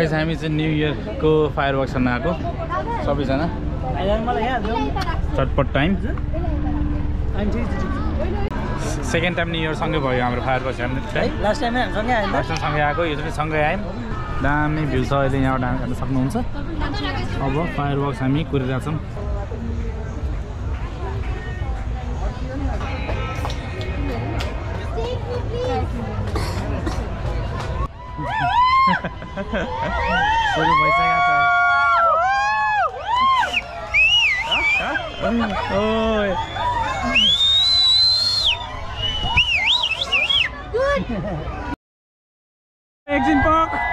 Guys हामी चाहिँ new इयरको fire वर्कसम्म आएको सबैजना। चटपट टाइम सेकेन्ड टाइम न्यु इयरसँगै भयो हाम्रो फायर वर्क्स लास्ट टाइम सँगै आएको यो चाहिँ सँगै आयौँ। दामी भ्यू छ अहिले यहाँबाट हामी सक्नुहुन्छ। अब फायर वर्क हामी कुरिरहेछौँ। Legend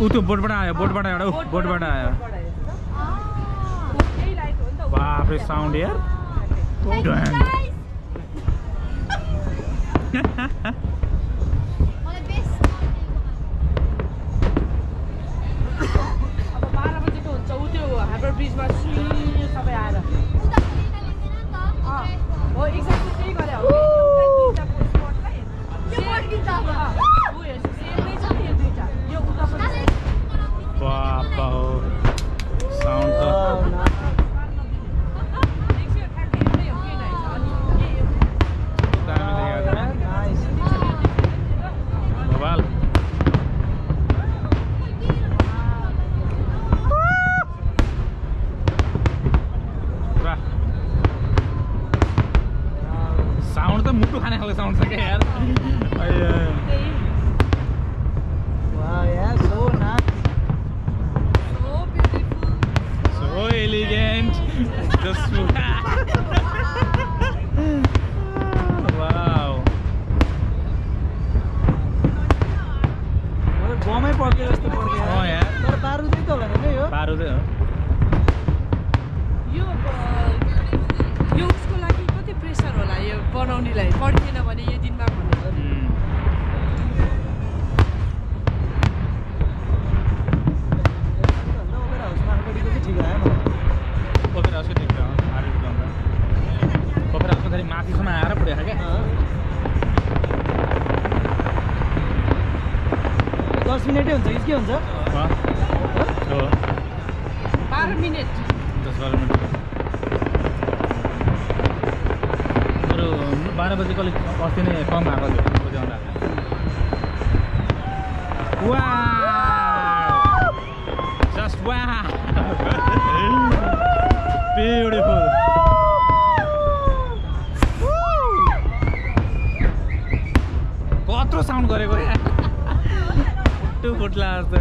ऊ त्यो बोटबाट आयो बोटबाट आयो। बोटबाट आयो बाफ्रे साउन्ड यार। चाहिँ अलिक अस्ति नै कम आएको थियो बुझाउँदा। जस्ट ब्युटिफुल कत्रो साउन्ड गरेको फुट्ला जस्तो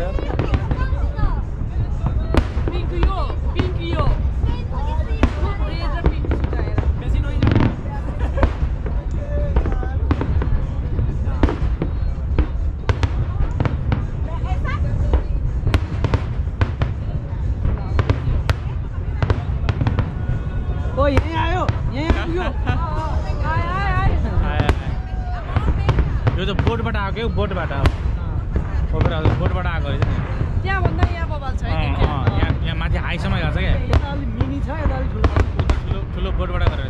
यो बोटबाट खोपेर बोटबाट आएको रहेछ नि। यहाँ माथि हाईसम्म गएको छ क्या ठुलो बोटबाट गरेर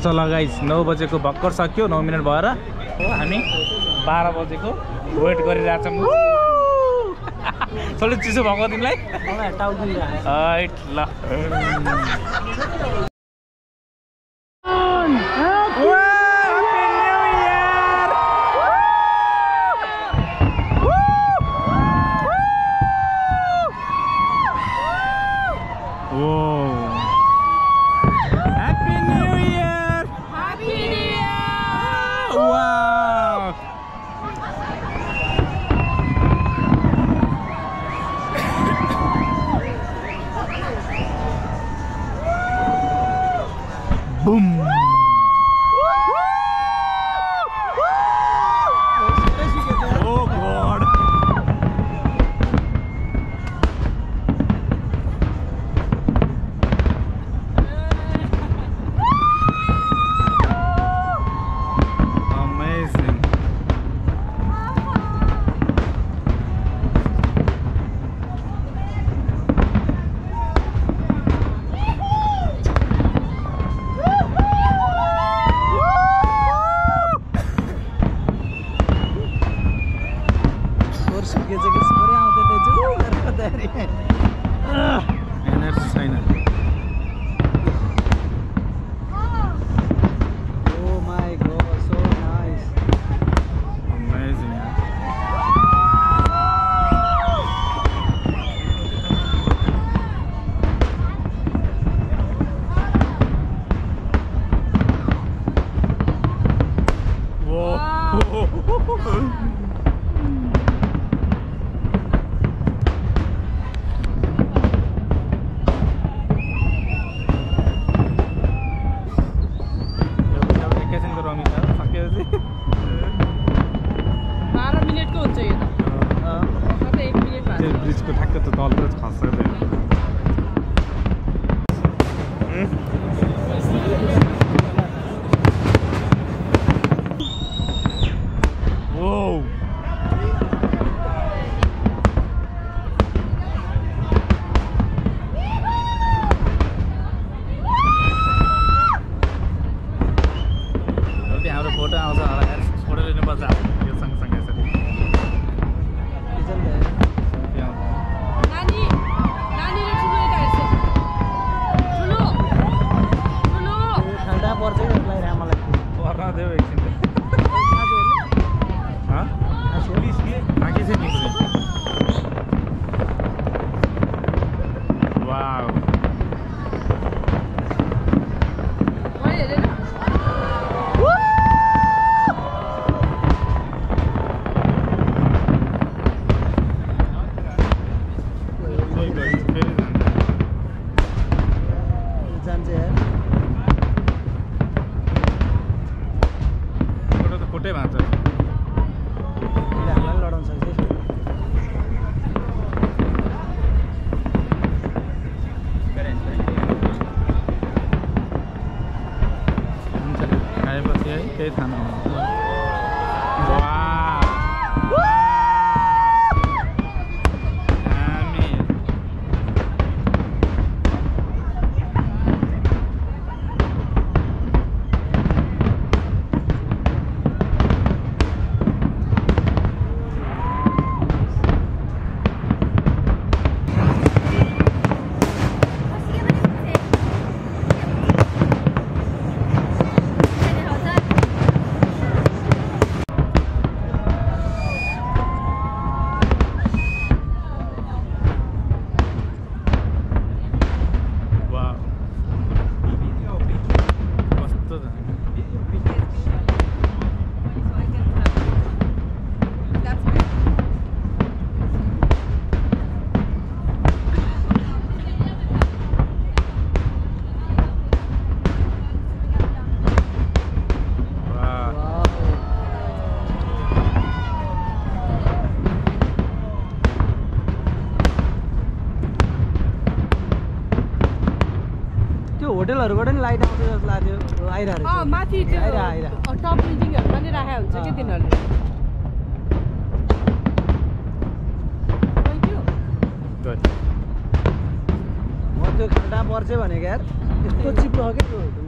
छ लगाइस नौ बजेको भर्खर सक्यो नौ मिनट भएर। हो हामी बाह्र बजेको वेट गरिरहेछौँ सल्लो चिसो भएको तिमीलाई? ल। होटलहरूबाट नि लाइट आउँछ जस्तो लाग्थ्यो। आइरहेको माथि टप बिल्डिङहरूमा नै राखेको हुन्छ कि तिनीहरूले? म त्यो खाल्टा पर्छ भने यार। यस्तो चिप्लो क्या त्यो?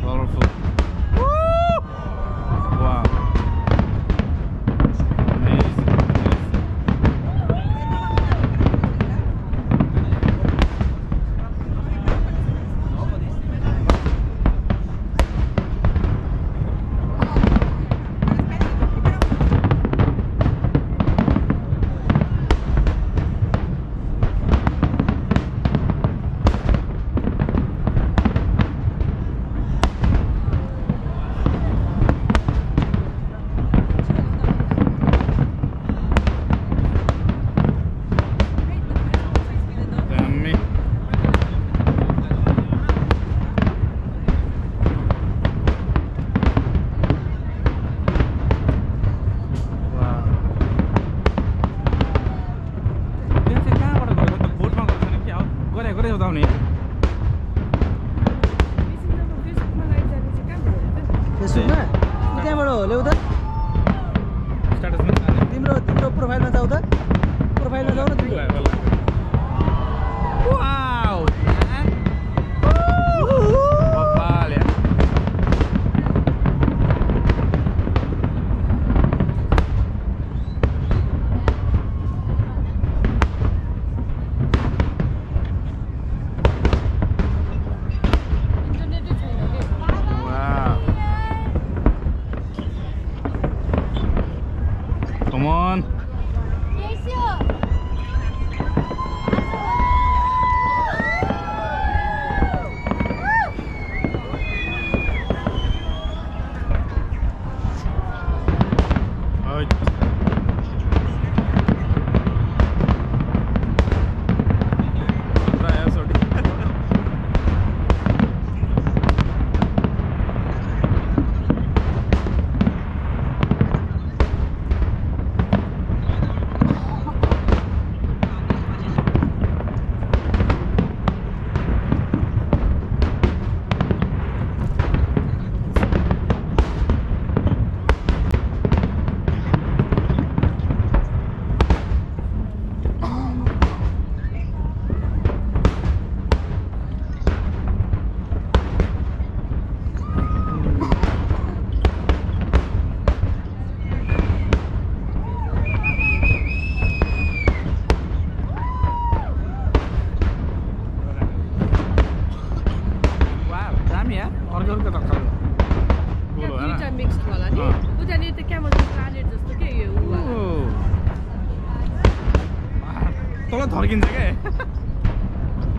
colorful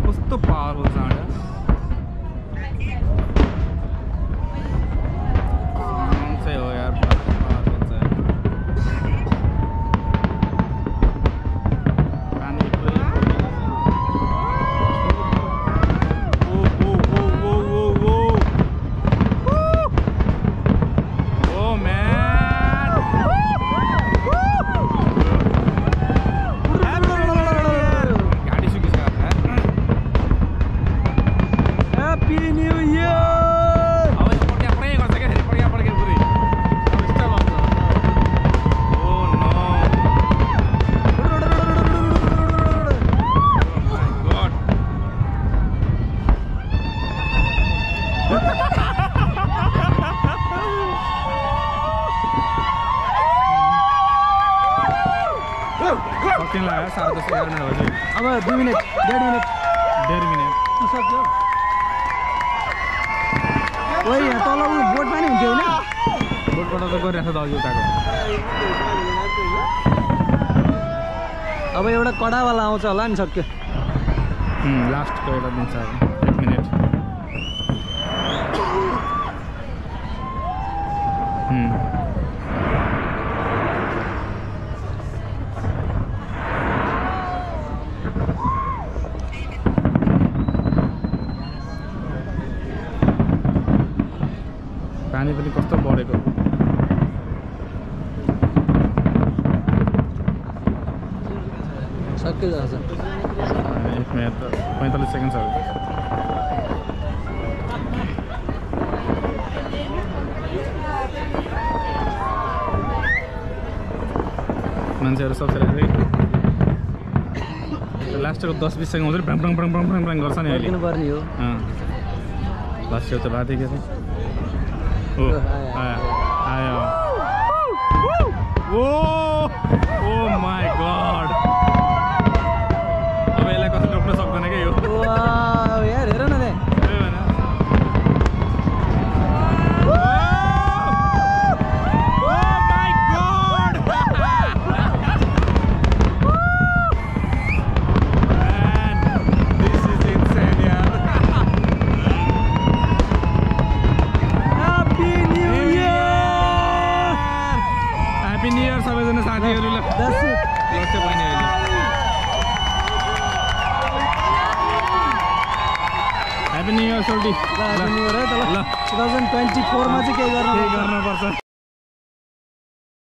ਉਸ ਤੋਂ ਪਾਰ ਹੋ ਜਾਣਾ ਸੇ ਹੋ ਯਾਰ एउटा कडावाला आउँछ होला नि सक्यो लास्टको एउटा दिन्छ एक मिनट। पानी पनि कस्तो बढेको? के जान्छ एक मिनट पैँतालिस सेकेन्ड छ मान्छेहरू सबसे लास्टको दस बिस सेकेन्ड हुँदै भ्राङ भ्राङ भ्राङ भ्राङ भ्राङ गर्छ नि अहिले। पर्ने हो। लास्ट त के आयो आयो। ओ